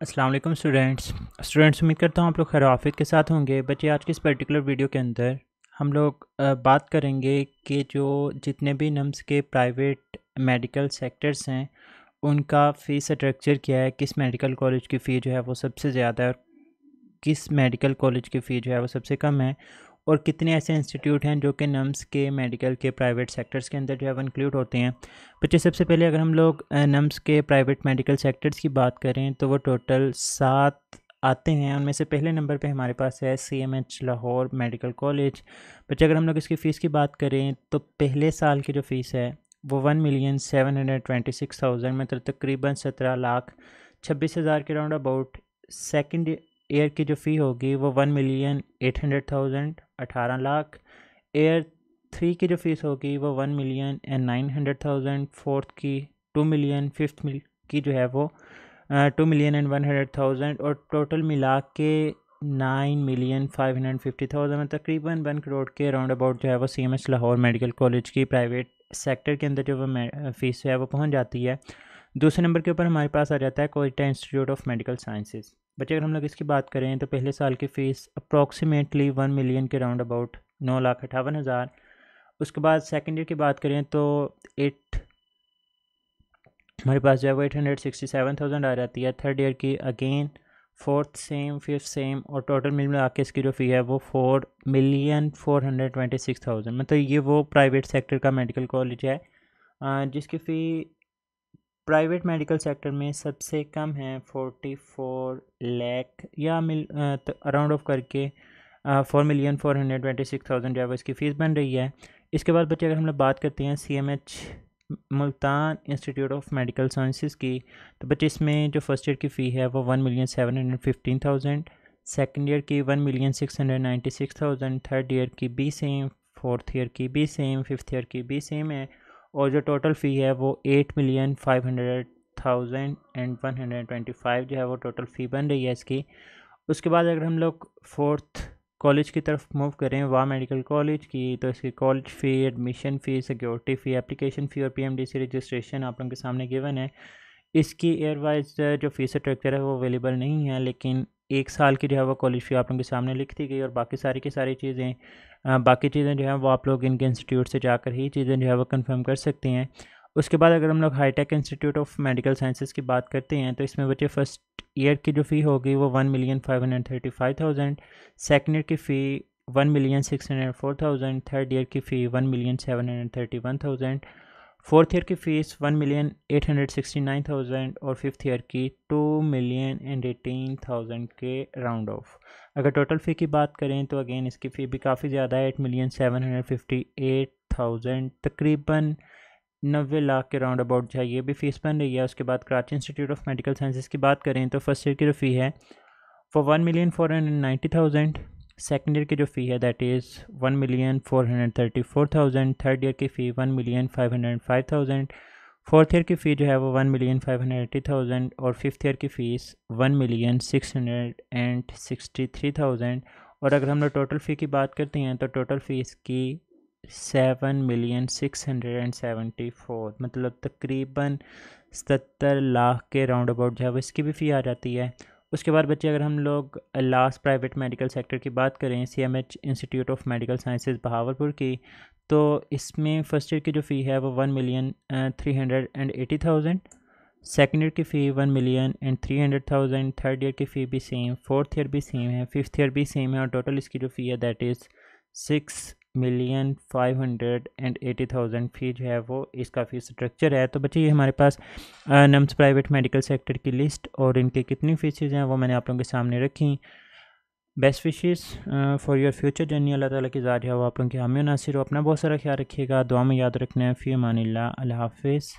वालेकुम students. Students, उम्मीद करता हूँ आप लोग खैर आफियत के साथ होंगे। बच्चे, आज के इस पर्टिकुलर वीडियो के अंदर हम लोग बात करेंगे कि जो जितने भी नम्स के प्राइवेट मेडिकल सेक्टर्स हैं, उनका फ़ीस स्ट्रक्चर क्या है, किस मेडिकल कॉलेज की फ़ी जो है वो सबसे ज़्यादा है और किस मेडिकल कॉलेज की फ़ी जो है वो सबसे कम है। और कितने ऐसे इंस्टीट्यूट हैं जो कि नम्स के, मेडिकल के, प्राइवेट सेक्टर्स के अंदर जो है इंक्लूड होते हैं। बच्चे, सबसे पहले अगर हम लोग नम्स के, प्राइवेट मेडिकल सेक्टर्स की बात करें तो वो टोटल सात आते हैं। उनमें से पहले नंबर पे हमारे पास है C M H Lahore medical college. बच्चे, अगर हम लोग इसकी फ़ीस की बात करें तो पहले साल की जो फ़ीस है वो one million seven hundred twenty six thousand मतलब तकरीबन सत्रह लाख छब्बीस हज़ार के राउंड अबाउट सेकेंड ईयर की जो फ़ी होगी वो one million eight hundred thousand अठारह लाख। एयर थ्री की जो फ़ीस होगी वो one million and nine hundred thousand fourth की टू मिलियन फिफ्थ मिल की जो है वो two million and one hundred thousand और टोटल मिला के nine million five hundred fifty thousand में तकरीबन वन करोड़ के राउंड अबाउट जो है वो C M S Lahore medical college की प्राइवेट सेक्टर के अंदर जो वो फ़ीस है वो पहुँच जाती है। दूसरे नंबर के ऊपर हमारे पास आ जाता है Quetta institute of medical sciences बच्चे, अगर हम लोग इसकी बात करें तो पहले साल की फ़ीस अप्रॉक्सीमेटली वन मिलियन के राउंड अबाउट नौ लाख अठावन हज़ार। उसके बाद सेकेंड ईयर की बात करें तो एट हमारे पास जो है वो eight hundred sixty seven thousand आ जाती है। थर्ड ईयर की again fourth same fifth same और टोटल मिल मिला के इसकी जो फ़ी है वो four million four hundred twenty six thousand मतलब ये वो प्राइवेट सेक्टर का मेडिकल कॉलेज है जिसकी फ़ी प्राइवेट मेडिकल सेक्टर में सबसे कम है फोर्टी फोर लैख या मिल अराउंड ऑफ़ करके four million four hundred twenty six thousand जो है इसकी फ़ीस बन रही है। इसके बाद बच्चे अगर हम लोग बात करते हैं C M H Multan institute of medical sciences की तो बच्चे इसमें जो फ़र्स्ट ईयर की फ़ी है वो one million seven hundred fifteen thousand second year की one million six hundred ninety six thousand third year की बी सेम फोर्थ ईयर की बी सेम फिफ्थ ईयर की बी सेम है। और जो टोटल फ़ी है वो eight million five hundred thousand and one hundred twenty five जो है वो टोटल फ़ी बन रही है इसकी। उसके बाद अगर हम लोग फोर्थ कॉलेज की तरफ़ मूव करें वाह मेडिकल कॉलेज की तो इसकी college fee admission fee security fee application fee और पीएमडीसी रजिस्ट्रेशन आप लोगों के सामने गिवन है। इसकी एयर वाइज जो फ़ीस स्ट्रक्चर है वो अवेलेबल नहीं है, लेकिन एक साल की जो है वो कॉलेज फ़ी आप लोगों के सामने लिख दी गई और बाकी सारी की सारी चीज़ें बाकी चीज़ें जो हैं वो आप लोग इनके इंस्टीट्यूट से जाकर ही चीज़ें जो है वो कन्फर्म कर सकते हैं। उसके बाद अगर हम लोग hi tech institute of medical sciences की बात करते हैं तो इसमें बच्चे फ़र्स्ट ईयर की जो फ़ी होगी वो one million five hundred thirty five thousand, second year की fee one million six hundred four thousand, third year की fee one million seven hundred thirty one thousand fourth year की fees one million eight hundred sixty nine thousand और fifth year की two million and eighteen thousand के round off. अगर total fee की बात करें तो अगेन इसकी फ़ी भी काफ़ी ज़्यादा है, eight million seven hundred fifty eight thousand. तकरीबन नबे लाख के राउंड अबाउट जो है ये भी फ़ीस बन रही है, उसके बाद Karachi institute of medical sciences की बात करें तो फ़र्स्ट ईयर की जो फ़ी है for one million four hundred ninety thousand. Second year की जो फ़ी है that is one million four hundred thirty four thousand third year की fee one million five hundred five thousand fourth year की fee जो है वो one million five hundred eighty thousand और fifth year की fees one million six hundred and sixty three thousand और अगर हम लोग टोटल फ़ी की बात करते हैं तो टोटल फ़ीस की seven million six hundred and seventy four मतलब तकरीबन सत्तर लाख के राउंड अबाउट जो है वो इसकी भी फ़ी आ जाती है। उसके बाद बच्चे, अगर हम लोग लास्ट प्राइवेट मेडिकल सेक्टर की बात करें C M H institute of medical sciences Bahawalpur की तो इसमें फ़र्स्ट ईयर की जो फ़ी है वो one million three hundred and eighty thousand second year की fee one million and three hundred thousand third year की फ़ी भी सेम फोर्थ ईयर भी सेम है फिफ्थ ईयर भी सेम है और टोटल इसकी जो फ़ी है that is six million five hundred and eighty thousand fee जो है वो इसका फ़ीस स्ट्रक्चर है। तो बच्चे, ये हमारे पास नम्स प्राइवेट मेडिकल सेक्टर की लिस्ट और इनके कितनी फीसज़ हैं वो मैंने आप लोगों के सामने रखी। Best wishes for your future journey Allah ताला की जारी है वो आप लोगों के हामी नासिर हो। अपना बहुत सारा ख्याल रखिएगा, दुआ में याद रखना है। फ़ी अमान अल्लाह हाफिज़।